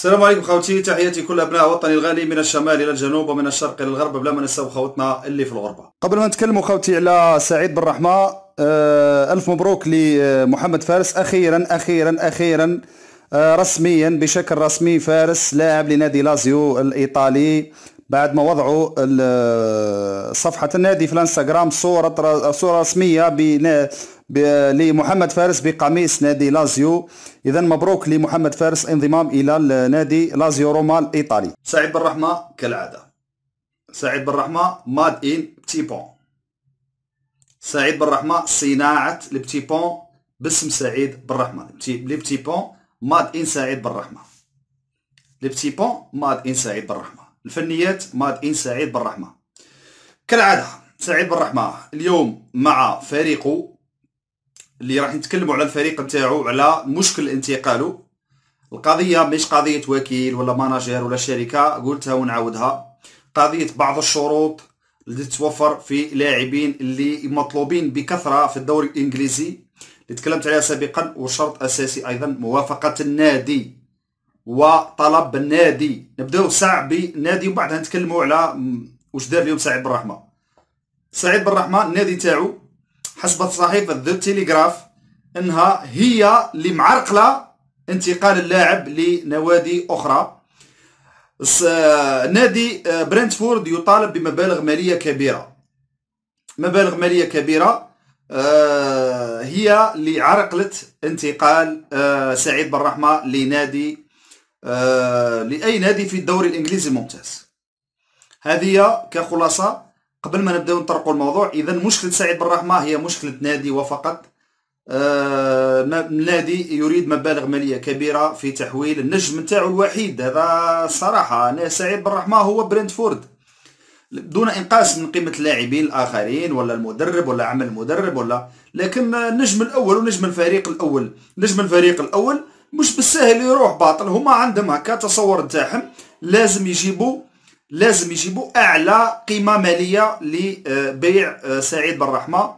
السلام عليكم خوتي تحياتي كل أبناء وطني الغالي من الشمال إلى الجنوب ومن الشرق إلى الغرب. بلا ما نساو خوتنا اللي في الغربة. قبل ما نتكلموا خوتي على سعيد بن رحمة آه، ألف مبروك لمحمد فارس. أخيرا أخيرا أخيرا آه، رسميا بشكل رسمي فارس لاعب لنادي لازيو الإيطالي بعد ما وضعوا صفحة النادي في الانستغرام صورة صورة رسمية لمحمد فارس بقميص نادي لازيو. اذا مبروك لمحمد فارس انضمام إلى النادي لازيو روما الايطالي سعيد بن رحمة كالعادة. سعيد بن رحمة made in petit pont. سعيد بن رحمة صناعة ال petit pont باسم سعيد بن رحمة. les petits ponts made in سعيد بن رحمة. les petits ponts made in سعيد بن رحمة. الفنيات made in سعيد بن رحمة. كالعادة سعيد بن رحمة اليوم مع فريقه اللي راح نتكلموا على الفريق نتاعو على مشكل انتقاله. القضية مش قضية وكيل ولا ماناجير ولا شركة قلتها ونعاودها. قضية بعض الشروط اللي تتوفر في لاعبين اللي مطلوبين بكثرة في الدوري الإنجليزي. اللي تكلمت عليها سابقا وشرط أساسي أيضا موافقة النادي وطلب النادي. نبداو ساعة بالنادي وبعدها نتكلموا على واش دار اليوم سعيد بن الرحمه سعيد بن الرحمه النادي تاعو حسب صحيفة ذا تيليغراف إنها هي اللي معرقلة انتقال اللاعب لنوادي أخرى. نادي آه، برنتفورد يطالب بمبالغ مالية كبيرة. مبالغ مالية كبيرة آه، هي اللي عرقلت انتقال آه، سعيد بن رحمة لنادي لأي نادي في الدوري الإنجليزي الممتاز. هذه كخلاصة قبل ما نبداو نطرقوا الموضوع إذا مشكلة سعيد بن رحمة هي مشكلة نادي وفقط. آه نادي يريد مبالغ مالية كبيرة في تحويل النجم نتاعو الوحيد. هذا الصراحه سعيد بن رحمة هو برنتفورد دون إنقاص من قيمة اللاعبين الآخرين ولا المدرب ولا عمل المدرب ولا لكن النجم الأول ونجم الفريق الأول. نجم الفريق الأول مش بالسهل يروح باطل. هما عندهم هكا تصور نتاعهم. لازم يجيبوا لازم يجيبوا أعلى قيمة مالية لبيع آه، سعيد بن رحمة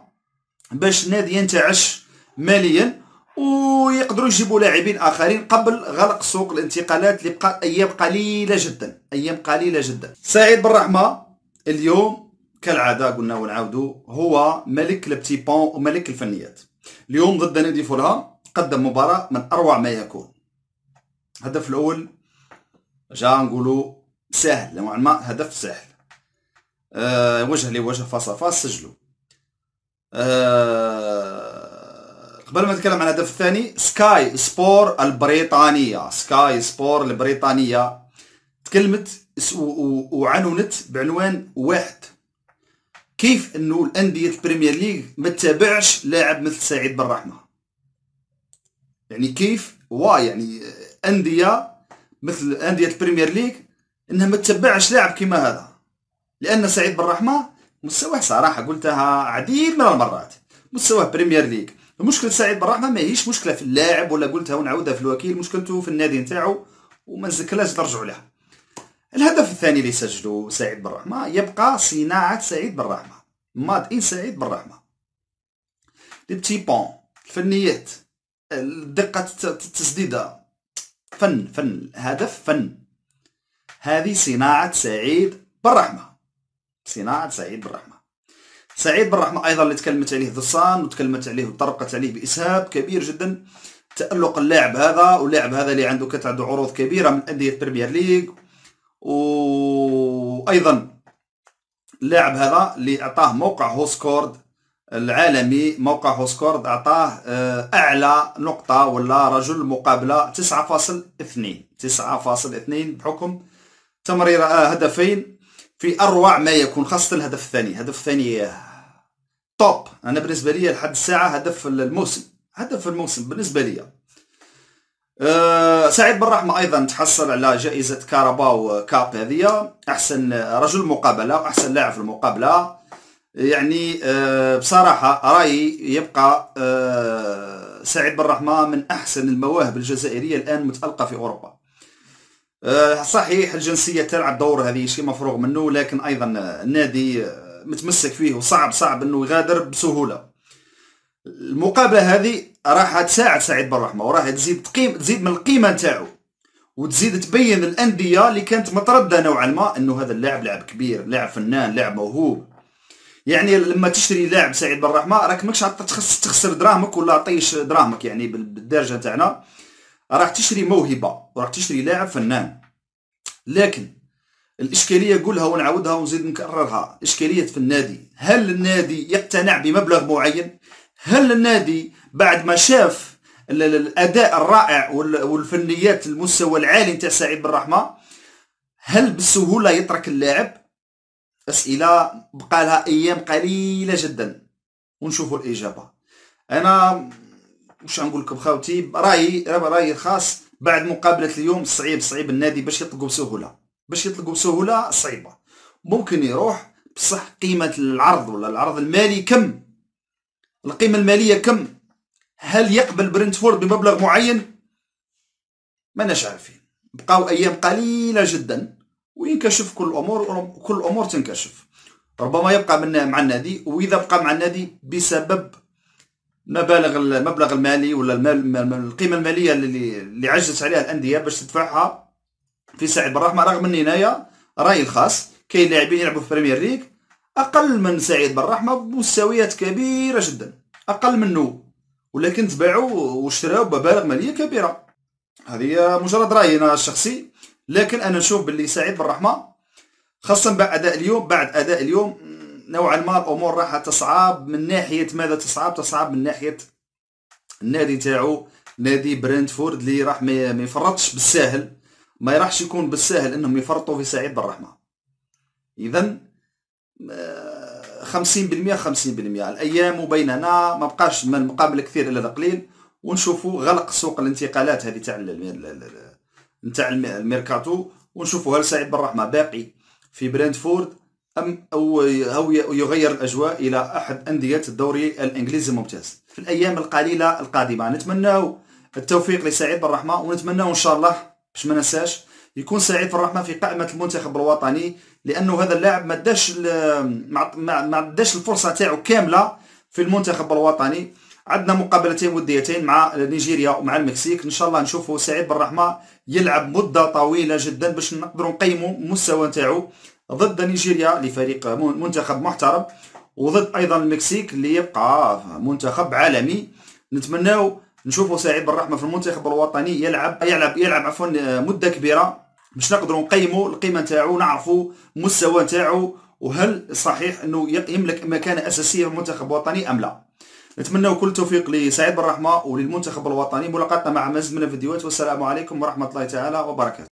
باش النادي ينتعش ماليا ويقدروا يجيبوا لاعبين آخرين قبل غلق سوق الانتقالات اللي بقى أيام قليلة جدا أيام قليلة جدا. سعيد بن رحمة اليوم كالعادة قلنا ونعاودوا هو ملك البتي بون وملك الفنيات. اليوم ضد نادي فولهام قدم مباراة من أروع ما يكون. الهدف الأول جا نقولوا سهل نوعا ما هدف سهل. أه وجه لوجه face face سجلوا. أه قبل ما نتكلم عن الهدف الثاني Sky Sports البريطانية. Sky Sports البريطانية. تكلمت وعنونت بعنوان واحد. كيف إنه الأندية ال Premier League ما تتابعش لاعب مثل سعيد بن رحمة؟ يعني كيف وا يعني أندية مثل أندية ال Premier League إنها ما تتبعش لاعب كيما هذا. لأن سعيد بن رحمة مستواه صراحة قلتها عديد من المرات. مستواه Premier League مشكلة سعيد بن رحمة ماهيش مشكلة في اللاعب ولا قلتها ونعاودها في الوكيل مشكلته في النادي نتاعو وما نذكرلاش نرجعوا لها الهدف الثاني اللي سجله سعيد بن رحمة يبقى صناعة سعيد بن رحمة. made in سعيد بن رحمة. les petits ponts الفنيات. دقه التسديدة. فن فن. هدف فن. هذه صناعة سعيد بن رحمة. صناعة سعيد بن رحمة. سعيد بن رحمة أيضا اللي تكلمت عليه The Sun وتكلمت عليه وطرقت عليه بإسهاب كبير جدا. تألق اللاعب هذا واللاعب هذا اللي عنده كانت عنده عروض كبيرة من أندية Premier League. وأيضا اللاعب هذا اللي أعطاه موقع هوسكورد العالمي. موقع هوسكورد أعطاه آه، أعلى نقطة ولا رجل مقابلة 9.2 9.2 بحكم تمرير هدفين في أروع ما يكون خاصة الهدف الثاني. الهدف الثاني top أنا بالنسبة لي لحد الساعة هدف الموسم. هدف الموسم بالنسبة لي. أه سعيد بن رحمة أيضا تحصل على جائزة كاراباو كاب هذه. أحسن رجل مقابلة وأحسن لاعب في المقابلة. يعني أه بصراحة رأيي يبقى أه سعيد بن رحمة من أحسن المواهب الجزائرية الآن متألقة في أوروبا. آه، صحيح الجنسية تلعب دور هذه شيء مفروغ منه لكن أيضا النادي آه، متمسك فيه وصعب صعب أنه يغادر بسهولة. المقابلة هذه راح تساعد سعيد بن رحمة وراح تزيد قيم تزيد من القيمة نتاعو وتزيد تبين الأندية اللي كانت مترده نوعا ما إنه هذا اللاعب لاعب كبير لاعب فنان لاعب موهوب. يعني لما تشتري لاعب سعيد بن الرحمه راك ماكش تخسر دراهمك ولا طيش دراهمك يعني بالدارجه تاعنا. راح تشري موهبة وراح تشتري لاعب فنان. لكن الإشكالية قولها ونعاودها ونزيد نكررها. إشكالية في النادي هل النادي يقتنع بمبلغ معين؟ هل النادي بعد ما شاف الأداء الرائع والفنيات المستوى العالي نتاع سعيد بن الرحمه هل بالسهوله يترك اللاعب؟ أسئلة بقى لها أيام قليلة جدا. ونشوفوا الإجابة. أنا واش نقول لكم خاوتي رايي رايي الخاص بعد مقابلة اليوم صعيب صعيب النادي باش يطلقوا بسهولة. باش يطلقوا بسهولة صعيبة. ممكن يروح بصح قيمة العرض ولا العرض المالي كم؟ القيمة المالية كم؟ هل يقبل برنتفورد بمبلغ معين؟ ماناش عارفين. بقاو أيام قليلة جدا. وينكشف كل الأمور كل الأمور تنكشف. ربما يبقى مع النادي وإذا بقى مع النادي بسبب مبالغ المبلغ المالي ولا المال القيمة المالية اللي اللي عجزت عليها الأندية باش تدفعها في سعيد بن الرحمه رغم إني هنايا رايي الخاص كاين لاعبين يلعبوا في بريمير ليغ أقل من سعيد بن الرحمه بمستويات كبيرة جدا أقل منه ولكن تباعوا واشتراو بمبالغ مالية كبيرة. هذه مجرد رايي أنا الشخصي لكن أنا نشوف باللي سعيد بن الرحمه خاصة بعد أداء اليوم بعد أداء اليوم نوعا ما الأمور راح تصعب من ناحية ماذا تصعب؟ تصعب من ناحية النادي تاعو نادي برنتفورد اللي راح ما يفرطش بالساهل. ما راحش يكون بالساهل إنهم يفرطوا في سعيد بن الرحمه اذا خمسين بالمئة خمسين بالمئة الأيام بيننا ما بقاش من مقابل كثير إلا قليل ونشوفوا غلق سوق الانتقالات هذه تاع نتاع الميركاتو. ونشوفوا هل سعيد بن الرحمة باقي في برنتفورد أم أو أو يغير الأجواء إلى أحد أندية الدوري الإنجليزي الممتاز. في الأيام القليلة القادمة نتمنى التوفيق لسعيد بن الرحمة ونتمنى إن شاء الله باش ما ننساش يكون سعيد بن الرحمة في قائمة المنتخب الوطني لأنه هذا اللاعب ما داش ما داش الفرصة تاعو كاملة في المنتخب الوطني. عندنا مقابلتين وديتين مع نيجيريا ومع المكسيك. إن شاء الله نشوفوا سعيد بن الرحمة يلعب مدة طويلة جدا باش نقدروا نقيموا المستوى نتاعو ضد نيجيريا لفريق منتخب محترم وضد أيضا المكسيك اللي يبقى منتخب عالمي. نتمناو نشوفوا سعيد بن الرحمه في المنتخب الوطني يلعب يلعب يلعب عفوا مدة كبيرة. باش نقدروا نقيموا القيمة نتاعو نعرفوا المستوى نتاعو وهل صحيح إنه يملك مكانة أساسية في المنتخب الوطني أم لا. نتمنى كل التوفيق لسعيد بن الرحمه وللمنتخب الوطني ملاقاتنا مع مزيد من الفيديوهات والسلام عليكم ورحمة الله تعالى وبركاته.